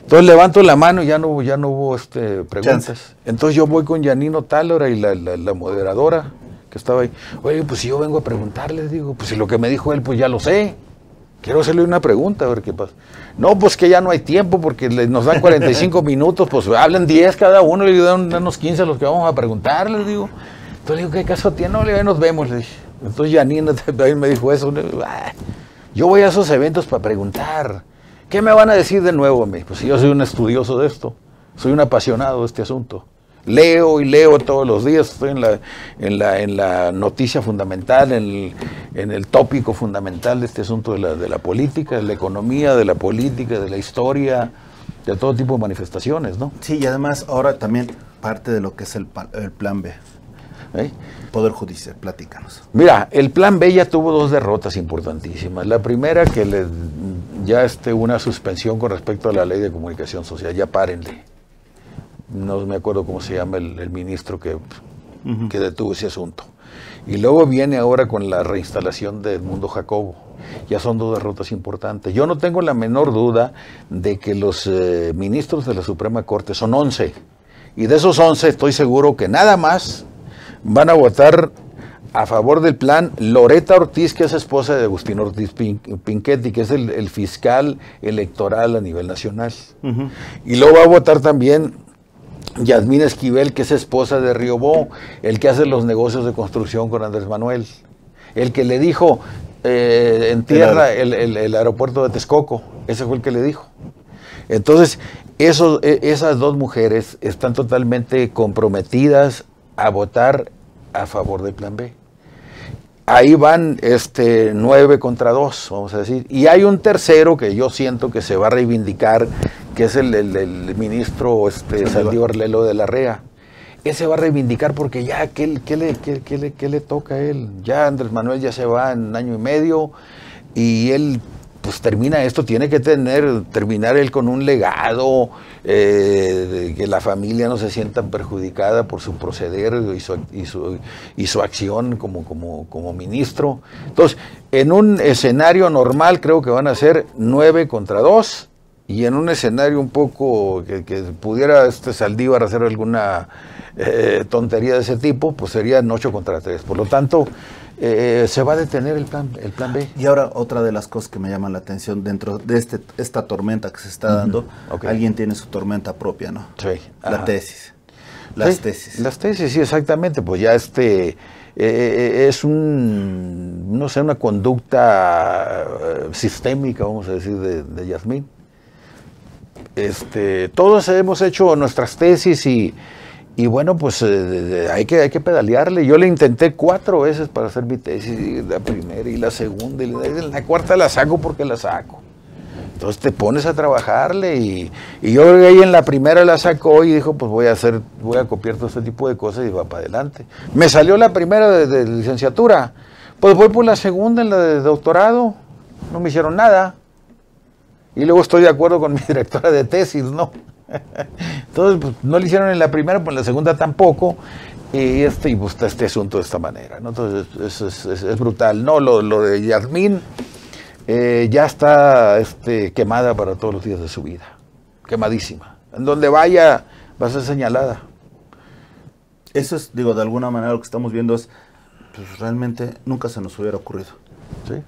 Entonces levanto la mano y ya no, ya no hubo este, preguntas. Entonces yo voy con Janino Tálora y la, la moderadora estaba ahí. Oye, pues si yo vengo a preguntarle, digo, pues si lo que me dijo él, pues ya lo sé. Quiero hacerle una pregunta, a ver qué pasa. No, pues que ya no hay tiempo porque nos dan 45 [laughs] minutos, pues hablen 10 cada uno y le dan unos 15 a los que vamos a preguntar, les digo. Entonces le digo, ¿qué caso tiene? No, le digo, nos vemos, le dije. Entonces Janina [laughs] también me dijo eso. Ah, yo voy a esos eventos para preguntar. ¿Qué me van a decir de nuevo? Pues si yo soy un estudioso de esto, soy un apasionado de este asunto. Leo y leo todos los días, estoy en la, en la, en la noticia fundamental, en el, tópico fundamental de este asunto de la, de la política, de la economía, de la política, de la historia, de todo tipo de manifestaciones, ¿no? Sí, y además ahora también parte de lo que es el, el plan B. ¿Eh? Poder Judicial, platícanos. Mira, el plan B ya tuvo dos derrotas importantísimas. La primera, que le, ya esté una suspensión con respecto a la ley de comunicación social, ya párenle no me acuerdo cómo se llama el, ministro que, que, detuvo ese asunto. Y luego viene ahora con la reinstalación de Edmundo Jacobo. Ya son dos derrotas importantes. Yo no tengo la menor duda de que los eh, ministros de la Suprema Corte son 11. Y de esos 11 estoy seguro que nada más van a votar a favor del plan Loreta Ortiz, que es esposa de Agustín Ortiz Pinchetti, que es el, fiscal electoral a nivel nacional. Y luego va a votar también Yasmín Esquivel, que es esposa de Riobó, el que hace los negocios de construcción con Andrés Manuel, el que le dijo eh, en tierra el, aeropuerto de Texcoco, ese fue el que le dijo. Entonces, esos, e, esas dos mujeres están totalmente comprometidas a votar a favor del plan B. Ahí van este, nueve contra dos, vamos a decir. Y hay un tercero que yo siento que se va a reivindicar, que es el, ministro este, Saldívar Lelo de la REA. Ese va a reivindicar porque ya, ¿qué, le, le, le, toca a él? Ya Andrés Manuel ya se va en un año y medio y él pues termina esto, tiene que tener, terminar él con un legado, eh, que la familia no se sienta perjudicada por su proceder y su, y su, y su acción como, como, como, ministro. Entonces, en un escenario normal creo que van a ser nueve contra dos, y en un escenario un poco que, que pudiera este Saldívar hacer alguna eh, tontería de ese tipo, pues serían ocho contra tres. Por lo tanto, eh, se va a detener el plan, el plan B. Y ahora otra de las cosas que me llaman la atención dentro de este, esta tormenta que se está dando, alguien tiene su tormenta propia, ¿no? Sí. La tesis. Las tesis. Las tesis, sí, exactamente. Pues ya este eh, eh, es un, no sé, una conducta sistémica, vamos a decir, de, de Yasmín. Este, todos hemos hecho nuestras tesis y y bueno, pues eh, hay, que, hay que pedalearle. Yo le intenté cuatro veces para hacer mi tesis, la primera y la segunda, y la cuarta la saco porque la saco. Entonces te pones a trabajarle y, yo ahí en la primera la sacó y dijo, pues voy a hacer, voy a copiar todo este tipo de cosas y va para adelante. Me salió la primera de, de licenciatura, pues voy por la segunda en la de doctorado, no me hicieron nada. Y luego estoy de acuerdo con [laughs] mi directora de tesis, ¿no? [laughs] Entonces, pues, no lo hicieron en la primera, pues en la segunda tampoco. Y este, y pues, este asunto de esta manera, ¿no? Entonces, es, brutal. No, lo, de Yasmín eh, ya está este, quemada para todos los días de su vida. Quemadísima. En donde vaya, va a ser señalada. Eso es, digo, de alguna manera lo que estamos viendo es, pues realmente nunca se nos hubiera ocurrido.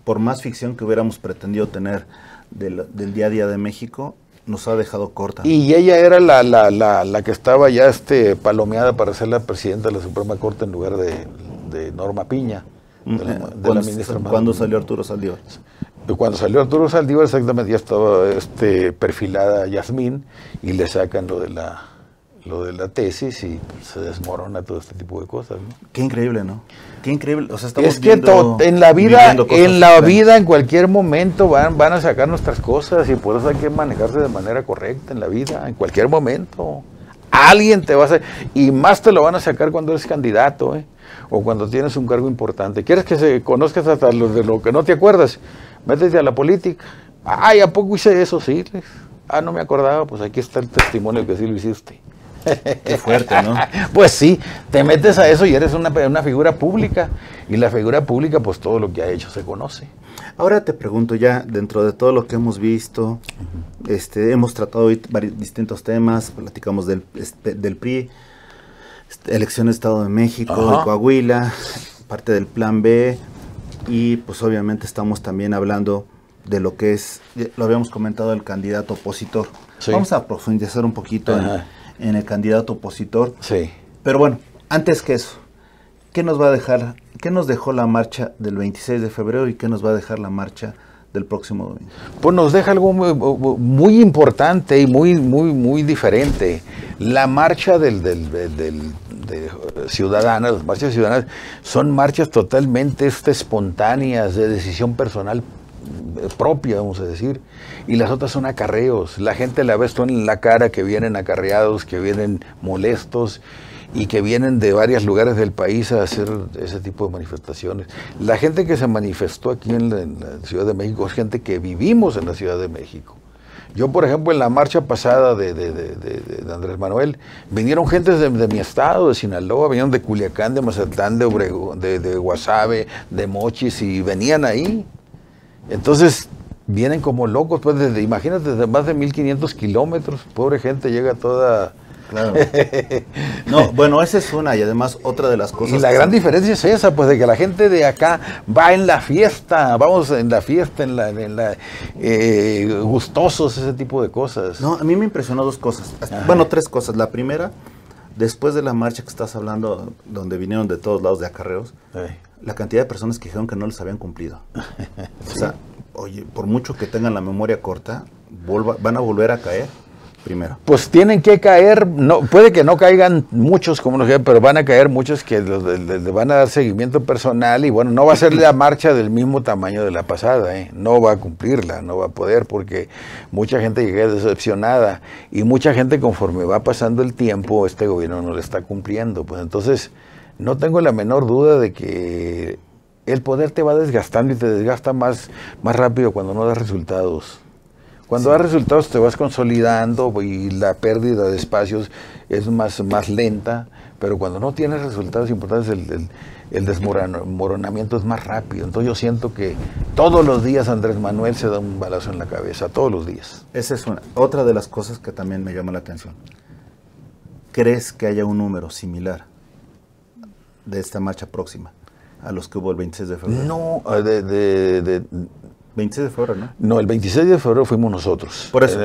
Por más ficción que hubiéramos pretendido tener del, del día a día de México, nos ha dejado corta. Y ella era la, la, la, la, que estaba ya este, palomeada para ser la presidenta de la Suprema Corte en lugar de, de Norma Piña, de la, mm, ministra. ¿Cuándo salió Arturo Saldívar? Cuando salió Arturo Saldívar, exactamente, ya estaba este, perfilada Yasmín y le sacan lo de la lo de la tesis y se desmorona todo este tipo de cosas. Qué increíble, ¿no? Qué increíble. O sea, estamos es que en la vida, en la vida, en cualquier momento van, van a sacar nuestras cosas y por eso hay que manejarse de manera correcta en la vida, en cualquier momento. Alguien te va a hacer, y más te lo van a sacar cuando eres candidato, ¿eh? o cuando tienes un cargo importante. ¿Quieres que se conozcas hasta lo de lo que no te acuerdas? Métete a la política. Ay, ¿a poco hice eso? Sí. Ah, no me acordaba, pues aquí está el testimonio que sí lo hiciste. Qué fuerte, ¿no? [laughs] pues sí, te metes a eso y eres una, una, figura pública. Y la figura pública, pues todo lo que ha hecho se conoce. Ahora te pregunto ya, dentro de todo lo que hemos visto, este, hemos tratado hoy varios distintos temas, platicamos del, este, del PRI, este, elección de Estado de México, de Coahuila, parte del Plan B, y pues obviamente estamos también hablando de lo que es, lo habíamos comentado, el candidato opositor. Vamos a profundizar un poquito en en el candidato opositor. Sí. Pero bueno, antes que eso, ¿qué nos va a dejar, qué nos dejó la marcha del 26 de febrero y qué nos va a dejar la marcha del próximo domingo? Pues nos deja algo muy, importante y muy, muy, muy diferente. La marcha del, del, del, de ciudadanas, las marchas ciudadanas, son marchas totalmente este, espontáneas, de decisión personal propia, vamos a decir, y las otras son acarreos. La gente la ve esto en la cara que vienen acarreados, que vienen molestos y que vienen de varios lugares del país a hacer ese tipo de manifestaciones. La gente que se manifestó aquí en la, Ciudad de México es gente que vivimos en la Ciudad de México. Yo, por ejemplo, en la marcha pasada de, Andrés Manuel, vinieron gentes de, mi estado, de Sinaloa, vinieron de Culiacán, de Mazatlán, de Obregón, de, de Guasave, de Mochis, y venían ahí. Entonces, vienen como locos, pues desde, imagínate, desde más de 1500 kilómetros, pobre gente llega toda... Claro. [laughs] No, bueno, esa es una y además otra de las cosas. Y la gran diferencia es esa, pues de que la gente de acá va en la fiesta, vamos en la fiesta, en la, en la eh, gustosos, ese tipo de cosas. No, a mí me impresionó dos cosas. Bueno, tres cosas. La primera, después de la marcha que estás hablando, donde vinieron de todos lados de acarreos, la cantidad de personas que dijeron que no les habían cumplido. [laughs] O sea, oye, por mucho que tengan la memoria corta, van a volver a caer primero. Pues tienen que caer, no, puede que no caigan muchos como los pero van a caer muchos que les van a dar seguimiento personal y bueno, no va a ser la marcha del mismo tamaño de la pasada, ¿eh? no va a cumplirla, no va a poder porque mucha gente llega decepcionada y mucha gente conforme va pasando el tiempo, este gobierno no le está cumpliendo, pues entonces no tengo la menor duda de que el poder te va desgastando y te desgasta más, más rápido cuando no das resultados. Cuando das resultados te vas consolidando y la pérdida de espacios es más, más lenta, pero cuando no tienes resultados importantes el, el, desmoronamiento es más rápido. Entonces yo siento que todos los días Andrés Manuel se da un balazo en la cabeza, todos los días. Esa es una, otra de las cosas que también me llama la atención. ¿Crees que haya un número similar de esta marcha próxima? a los que hubo el 26 de febrero. No, ah, de, de, 26 de febrero, ¿no? No, el 26 de febrero fuimos nosotros. Por eso.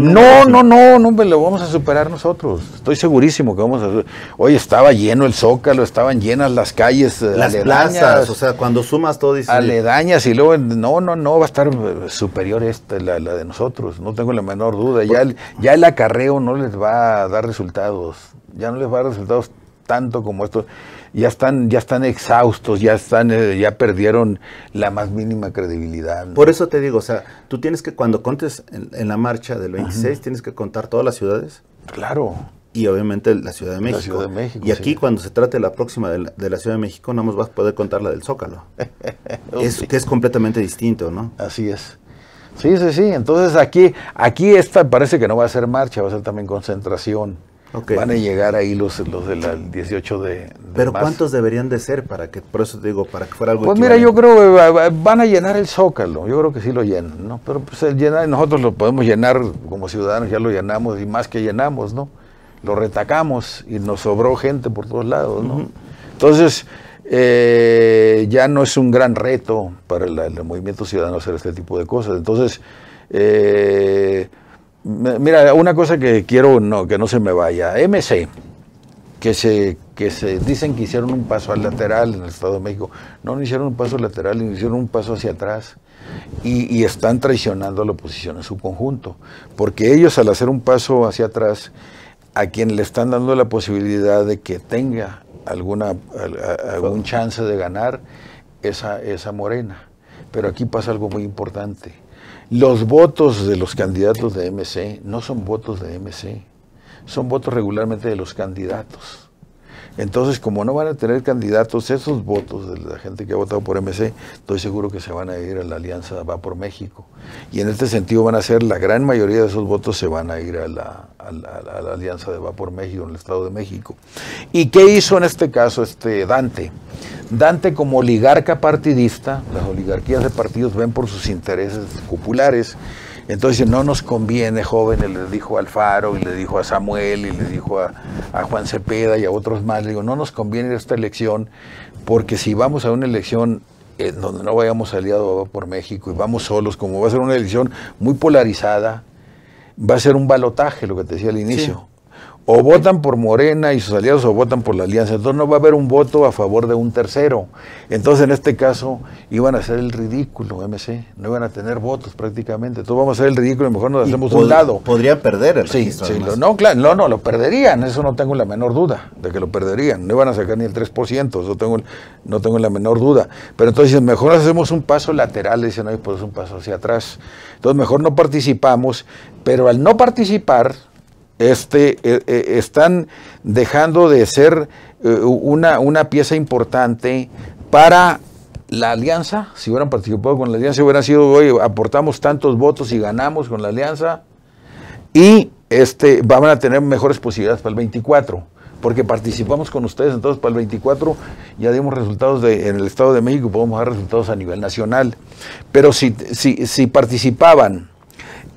no, no, no, no, lo vamos a superar nosotros. Estoy segurísimo que vamos a. Hoy estaba lleno el zócalo, estaban llenas las calles. Eh, las plazas, o sea, cuando sumas todo. Dice, aledañas y luego, no, no, no, va a estar eh, superior esta, la, la de nosotros. No tengo la menor duda. Ya el, ya el acarreo no les va a dar resultados. Ya no les va a dar resultados tanto como esto ya están, ya están exhaustos, ya están, eh, ya perdieron la más mínima credibilidad. Por eso te digo, o sea, tú tienes que, cuando contes en, la marcha del 26, tienes que contar todas las ciudades. Claro. Y obviamente la Ciudad de México. Ciudad de México y aquí cuando se trate la próxima de la, Ciudad de México, no más vas a poder contar la del Zócalo. [laughs] es, que es completamente distinto, ¿no? Así es. Sí, sí, sí. Entonces aquí, aquí esta parece que no va a ser marcha, va a ser también concentración. Van a llegar ahí los, los del 18 de, Pero ¿cuántos deberían de ser para que, por eso digo, para que fuera algo Pues mira, yo creo que van a llenar el Zócalo, yo creo que sí lo llenan, ¿no? Pero pues el llenar, nosotros lo podemos llenar como ciudadanos, ya lo llenamos y más que llenamos, ¿no? Lo retacamos y nos sobró gente por todos lados, ¿no? Entonces, eh, ya no es un gran reto para el, movimiento ciudadano hacer este tipo de cosas. Entonces, eh, Mira, una cosa que quiero no, que no se me vaya. MC, que se, que se dicen que hicieron un paso al lateral en el Estado de México. No, no hicieron un paso lateral, hicieron un paso hacia atrás. Y, están traicionando a la oposición en su conjunto. Porque ellos al hacer un paso hacia atrás, a quien le están dando la posibilidad de que tenga alguna, algún chance de ganar, esa, esa morena. Pero aquí pasa algo muy importante los votos de los candidatos de MC no son votos de MC, son votos regularmente de los candidatos. Entonces, como no van a tener candidatos, esos votos de la gente que ha votado por MC, estoy seguro que se van a ir a la alianza Va por México. Y en este sentido van a ser, la gran mayoría de esos votos se van a ir a la, alianza de Va por México, en el Estado de México. ¿Y qué hizo en este caso este Dante? Dante como oligarca partidista, las oligarquías de partidos ven por sus intereses populares, entonces no nos conviene, jóvenes, le dijo Alfaro y le dijo a Samuel y le dijo a, Juan Cepeda y a otros más, le digo, no nos conviene esta elección porque si vamos a una elección en donde no vayamos aliado por México y vamos solos, como va a ser una elección muy polarizada, va a ser un balotaje, lo que te decía al inicio o votan por Morena y sus aliados o votan por la alianza. Entonces no va a haber un voto a favor de un tercero. Entonces en este caso iban a hacer el ridículo, MC. No iban a tener votos prácticamente. Entonces vamos a hacer el ridículo y mejor nos hacemos un lado. Podrían perder el Sí, sí no, claro, no, no, lo perderían. Eso no tengo la menor duda de que lo perderían. No iban a sacar ni el 3%. Eso tengo, no tengo la menor duda. Pero entonces mejor hacemos un paso lateral. Dicen, no, pues un paso hacia atrás. Entonces mejor no participamos. Pero al no participar este, eh, eh, están dejando de ser eh, una, una, pieza importante para la alianza. Si hubieran participado con la alianza, hubieran sido, hoy aportamos tantos votos y ganamos con la alianza. Y este, van a tener mejores posibilidades para el 24 porque participamos con ustedes, entonces para el 24 ya dimos resultados de, en el Estado de México, podemos dar resultados a nivel nacional. Pero si, si, si participaban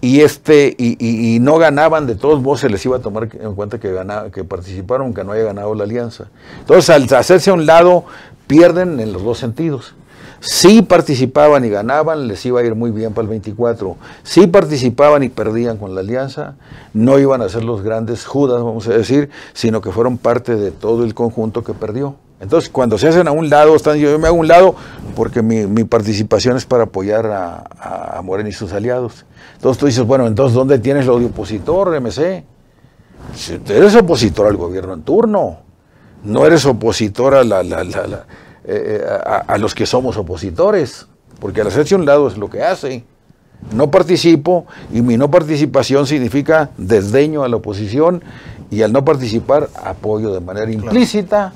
y este y, no ganaban de todos modos se les iba a tomar en cuenta que que participaron aunque no haya ganado la alianza. Entonces al hacerse a un lado pierden en los dos sentidos. Si participaban y ganaban les iba a ir muy bien para el 24 si participaban y perdían con la alianza. No iban a ser los grandes judas vamos a decir sino que fueron parte de todo el conjunto que perdió entonces, cuando se hacen a un lado, están, yo me hago a un lado porque mi, participación es para apoyar a, a, Morena y sus aliados. Entonces tú dices, bueno, entonces, ¿dónde tienes lo de opositor, MC? Si eres opositor al gobierno en turno, no eres opositor a, la, eh, eh, a, los que somos opositores, porque al hacerse a un lado es lo que hace. No participo y mi no participación significa desdeño a la oposición y al no participar apoyo de manera implícita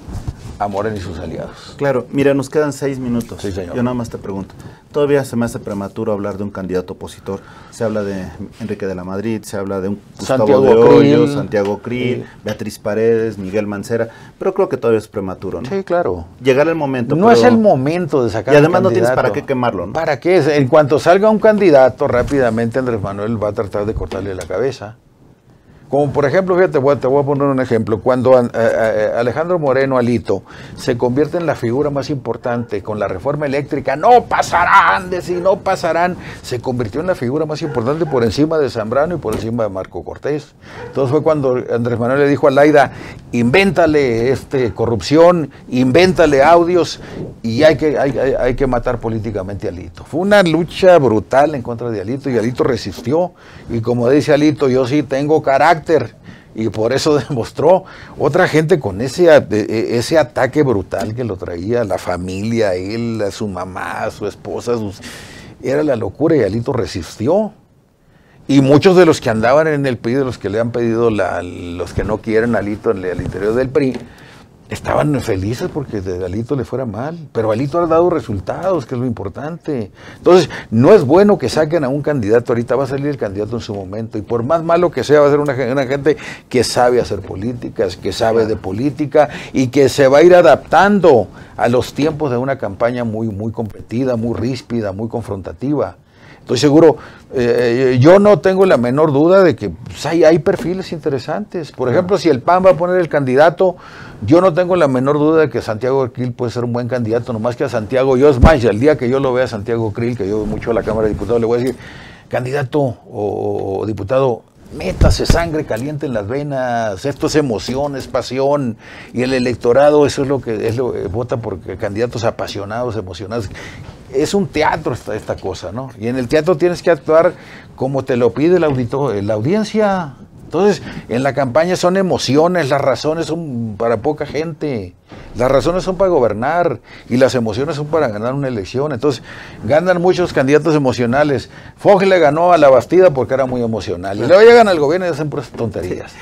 a Morena y sus aliados. Claro, mira, nos quedan seis minutos. Sí, señor. Yo nada más te pregunto. Todavía se me hace prematuro hablar de un candidato opositor. Se habla de Enrique de la Madrid, se habla de un Gustavo Santiago de Hoyos. Santiago Krill, Sí. Beatriz Paredes, Miguel Mancera, pero creo que todavía es prematuro, ¿no? Sí, claro. Llegar el momento. No pero- es el momento de sacar Y además no tienes para qué quemarlo, ¿no? ¿Para qué? En cuanto salga un candidato, rápidamente Andrés Manuel va a tratar de cortarle la cabeza. Como por ejemplo, fíjate, te voy a poner un ejemplo. Cuando eh, eh, Alejandro Moreno Alito se convierte en la figura más importante con la reforma eléctrica, no pasarán, de si no pasarán, se convirtió en la figura más importante por encima de Zambrano y por encima de Marco Cortés. Entonces fue cuando Andrés Manuel le dijo a Laida, invéntale este, corrupción, invéntale audios y hay que, hay que matar políticamente a Alito. Fue una lucha brutal en contra de Alito y Alito resistió. Y como dice Alito, yo sí tengo carácter. Y por eso [laughs] demostró otra gente con ese, e- ese ataque brutal que lo traía, la familia, él, su mamá, su esposa, era la locura y Alito resistió. Y muchos de los que andaban en el PRI, de los que le han pedido, los que no quieren Alito al interior del PRI, estaban felices porque de Alito le fuera mal. Pero Alito ha dado resultados, que es lo importante. Entonces, no es bueno que saquen a un candidato. Ahorita va a salir el candidato en su momento. Y por más malo que sea, va a ser una, una gente que sabe hacer políticas, que sabe de política y que se va a ir adaptando a los tiempos de una campaña muy, muy competida, muy ríspida, muy confrontativa. Estoy seguro, eh, yo no tengo la menor duda de que pues, hay, hay perfiles interesantes. Por ejemplo, si el PAN va a poner el candidato, yo no tengo la menor duda de que Santiago Krill puede ser un buen candidato, nomás que a Santiago, yo es más, el día que yo lo vea a Santiago Krill, que yo veo mucho a la Cámara de Diputados, le voy a decir, candidato o, o diputado, métase sangre caliente en las venas, esto es emoción, es pasión, y el electorado eso es lo que es lo, eh, vota por candidatos apasionados, emocionados. Es un teatro esta, esta cosa, ¿no? Y en el teatro tienes que actuar como te lo pide el auditorio, la audiencia. Entonces, en la campaña son emociones, las razones son para poca gente, las razones son para gobernar y las emociones son para ganar una elección. Entonces, ganan muchos candidatos emocionales. Fox le ganó a la Bastida porque era muy emocional. Y luego llegan al gobierno y hacen puras tonterías.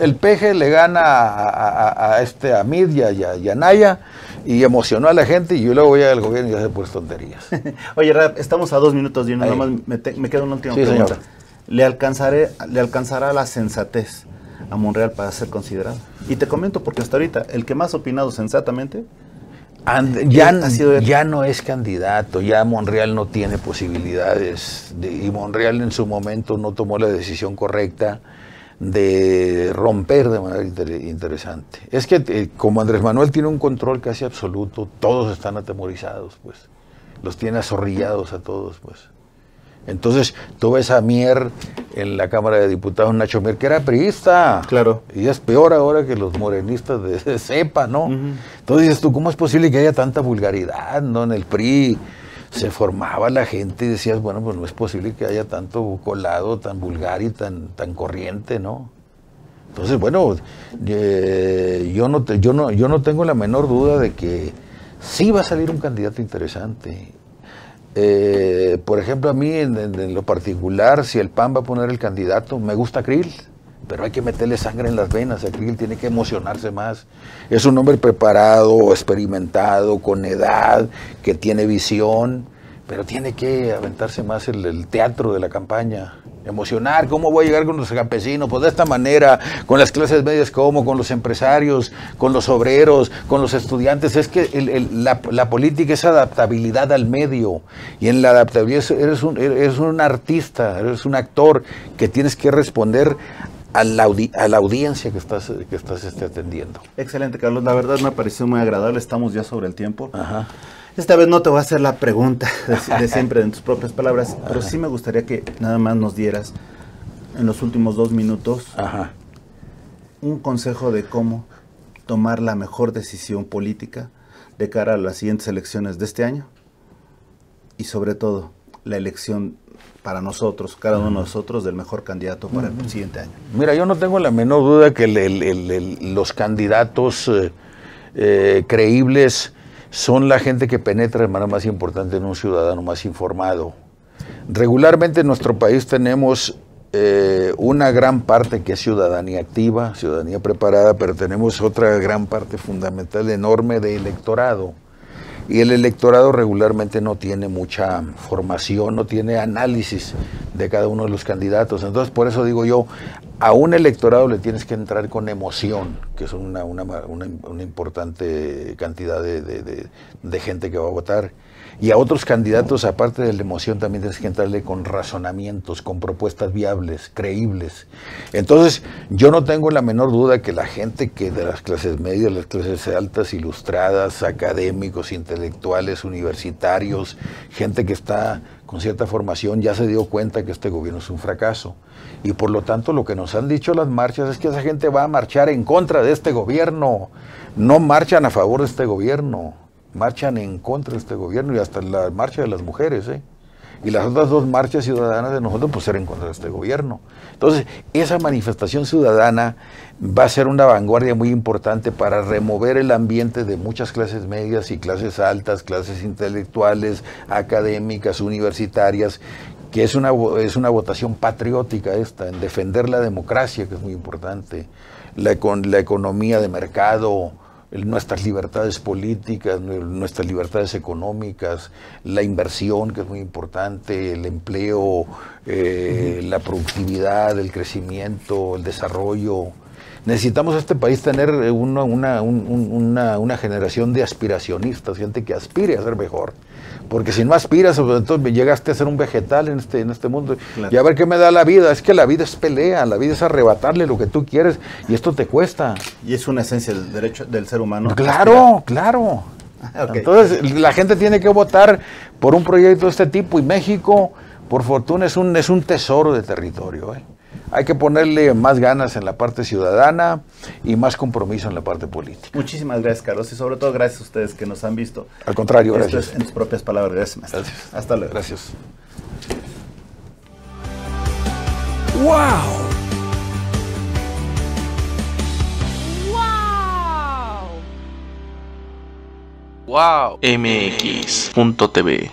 El peje le gana a, a- este, a Mid y a, y Naya y emocionó a la gente y luego llega al gobierno y hace puras tonterías. [laughs] Oye, Rap, estamos a dos minutos y nada más me, te- me queda una última Sí, pregunta. señor. ¿Le, alcanzaré, ¿Le alcanzará la sensatez a Monreal para ser considerado? Y te comento porque hasta ahorita el que más ha opinado sensatamente And- ya, Ha sido él. ya no es candidato, ya Monreal no tiene posibilidades de- y Monreal en su momento no tomó la decisión correcta de romper de manera inter- interesante. Es que eh, como Andrés Manuel tiene un control casi absoluto, todos están atemorizados, pues. Los tiene azorrillados a todos, pues. Entonces, tú ves a Mier en la Cámara de Diputados, Nacho Mier, que era priista. Claro. Y es peor ahora que los morenistas de, de cepa, ¿no? Ujú. Entonces dices tú, ¿cómo es posible que haya tanta vulgaridad, no? En el PRI se formaba la gente y decías, bueno, pues no es posible que haya tanto colado, tan vulgar y tan, tan corriente, ¿no? Entonces, bueno, eh, yo, no te- yo, no, yo no tengo la menor duda de que sí va a salir un candidato interesante. Eh, por ejemplo, a mí en, lo particular, si el PAN va a poner el candidato, me gusta Krill, pero hay que meterle sangre en las venas. A Krill tiene que emocionarse más. Es un hombre preparado, experimentado, con edad, que tiene visión, pero tiene que aventarse más el teatro de la campaña. Emocionar, ¿cómo voy a llegar con los campesinos? Pues de esta manera, con las clases medias, ¿cómo? Con los empresarios, con los obreros, con los estudiantes. Es que el- el- la, la política es adaptabilidad al medio. Y en la adaptabilidad eres un, eres un artista, eres un actor que tienes que responder a la, audi- a la audiencia que estás, que estás este, atendiendo. Excelente, Carlos. La verdad me pareció muy agradable. Estamos ya sobre el tiempo. Ajá. Esta vez no te voy a hacer la pregunta [laughs] de, de siempre en tus propias palabras, pero sí me gustaría que nada más nos dieras en los últimos dos minutos Ajá. un consejo de cómo tomar la mejor decisión política de cara a las siguientes elecciones de este año y sobre todo la elección para nosotros, cada uno de nosotros, del mejor candidato para el siguiente año. Mira, yo no tengo la menor duda que el- el- el- el- los candidatos eh, eh, creíbles son la gente que penetra de manera más importante en un ciudadano más informado. Regularmente en nuestro país tenemos eh, una gran parte que es ciudadanía activa, ciudadanía preparada, pero tenemos otra gran parte fundamental, enorme, de electorado. Y el electorado regularmente no tiene mucha formación, no tiene análisis de cada uno de los candidatos. Entonces, por eso digo yo, a un electorado le tienes que entrar con emoción, que es una, importante cantidad de gente que va a votar y a otros candidatos, aparte de la emoción, también tienes que entrarle con razonamientos, con propuestas viables, creíbles. Entonces, yo no tengo la menor duda que la gente que de las clases medias, las clases altas, ilustradas, académicos, intelectuales, universitarios, gente que está con cierta formación, ya se dio cuenta que este gobierno es un fracaso. Y por lo tanto, lo que nos han dicho las marchas es que esa gente va a marchar en contra de este gobierno, no marchan a favor de este gobierno marchan en contra de este gobierno y hasta la marcha de las mujeres, ¿eh? Y las otras dos marchas ciudadanas de nosotros pues eran en contra de este gobierno. Entonces, esa manifestación ciudadana va a ser una vanguardia muy importante para remover el ambiente de muchas clases medias y clases altas, clases intelectuales, académicas, universitarias, que es una, es una votación patriótica esta, en defender la democracia, que es muy importante, la, la economía de mercado, nuestras libertades políticas, nuestras libertades económicas, la inversión, que es muy importante, el empleo, eh, la productividad, el crecimiento, el desarrollo. Necesitamos este país tener una, una, una generación de aspiracionistas, gente que aspire a ser mejor porque si no aspiras, entonces llegaste a ser un vegetal en este, en este mundo. Y a ver qué me da la vida. Es que la vida es pelea, la vida es arrebatarle lo que tú quieres y esto te cuesta. Y es una esencia del derecho del ser humano. Claro, claro. [laughs] Entonces la gente tiene que votar por un proyecto de este tipo y México, por fortuna, es un, es un tesoro de territorio. ¿eh? Hay que ponerle más ganas en la parte ciudadana y más compromiso en la parte política. Muchísimas gracias, Carlos, y sobre todo gracias a ustedes que nos han visto. Al contrario, gracias. en tus propias palabras. Gracias, Gracias. Hasta luego. Gracias. ¡Wow! Wow. MX.tv